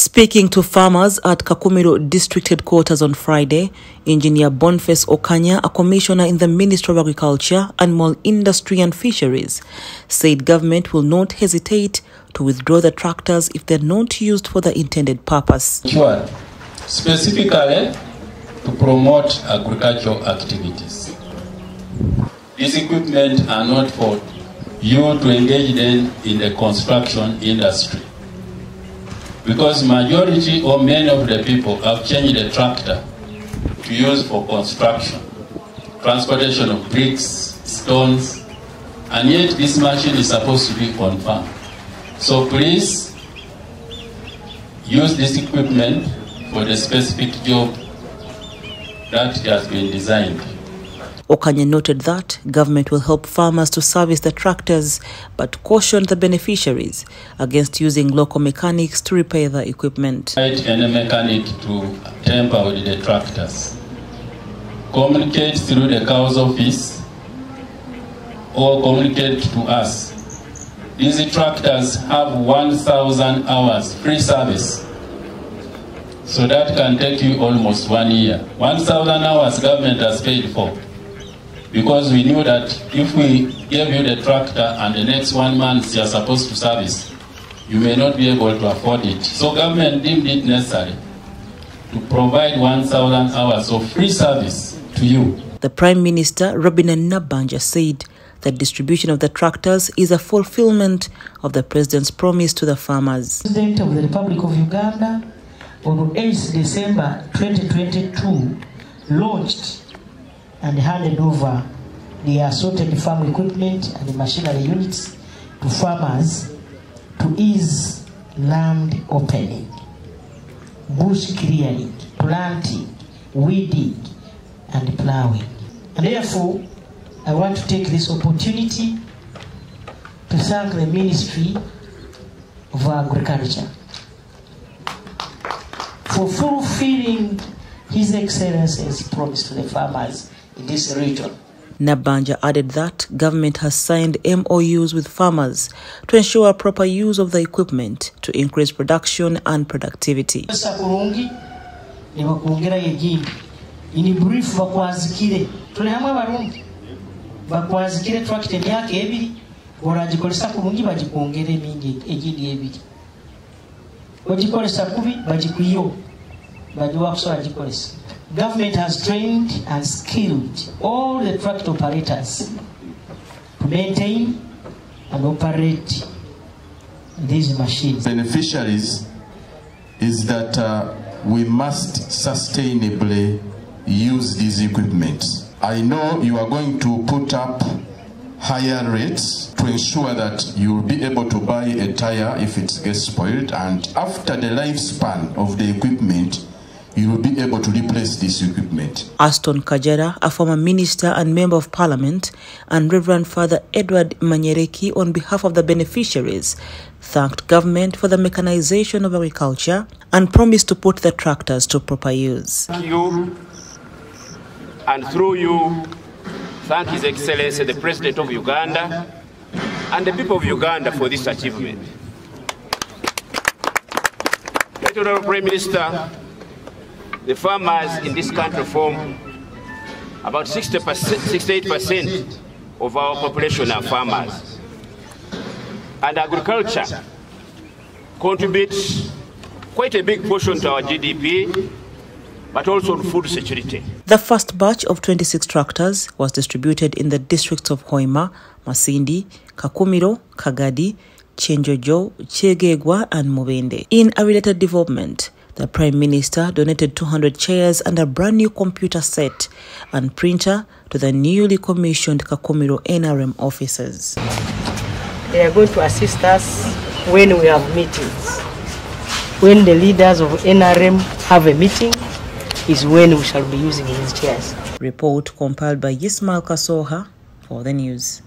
Speaking to farmers at Kakumiro District Headquarters on Friday, Engineer Boniface Okanya, a commissioner in the Ministry of Agriculture, Animal Industry and Fisheries, said government will not hesitate to withdraw the tractors if they're not used for the intended purpose. Sure. Specifically to promote agricultural activities. These equipment are not for you to engage in in the construction industry. Because majority or many of the people have changed the tractor to use for construction, transportation of bricks, stones, and yet this machine is supposed to be on farm. So please use this equipment for the specific job that has been designed. Okanya noted that government will help farmers to service the tractors but cautioned the beneficiaries against using local mechanics to repair the equipment. Any mechanic to tamper with the tractors. Communicate through the cow's office or communicate to us. These tractors have 1,000 hours free service. So that can take you almost one year. 1,000 hours government has paid for. Because we knew that if we gave you the tractor and the next one month you are supposed to service, you may not be able to afford it. So government deemed it necessary to provide 1,000 hours of free service to you. The Prime Minister, Robinah Nabbanja, said that distribution of the tractors is a fulfillment of the President's promise to the farmers. President of the Republic of Uganda on 8 December 2022 launched and handed over the assorted farm equipment and the machinery units to farmers to ease land opening, bush clearing, planting, weeding, and plowing. And therefore, I want to take this opportunity to thank the Ministry of Agriculture for fulfilling His Excellency's promise to the farmers in this region. Nabanja added that government has signed MOUs with farmers to ensure proper use of the equipment to increase production and productivity. bajikolesa ini brief bakwazikire. Tuli hamwe bakwazikire emyaka ebiri. Oragikoresa kurungi bagikwongera emingi egindi ebiri. Ogikoresa kubi bagikwiyo gikoresa government has trained and skilled all the tractor operators to maintain and operate these machines beneficiaries is that uh, we must sustainably use these equipment. I know you are going to put up higher rates to ensure that you will be able to buy a tire if it gets spoiled and after the lifespan of the equipment you will be able to replace this equipment. Aston Kajara, a former minister and member of parliament, and Reverend Father Edward Manyereki, on behalf of the beneficiaries, thanked government for the mechanization of agriculture and promised to put the tractors to proper use. Thank you, and through you, thank His Excellency the President of Uganda and the people of Uganda for this achievement. Right Honorable Prime Minister, the farmers in this country form about 60%, 68% of our population are farmers. And agriculture contributes quite a big portion to our GDP, but also food security. The first batch of 26 tractors was distributed in the districts of Hoima, Masindi, Kakumiro, Kagadi, Kyenjojo, Kyegegwa, and Mubende. In a related development, the Prime Minister donated 200 chairs and a brand new computer set and printer to the newly commissioned Kakumiro NRM officers. They are going to assist us when we have meetings. When the leaders of NRM have a meeting, is when we shall be using these chairs. Report compiled by Yismail Kasoha for the news.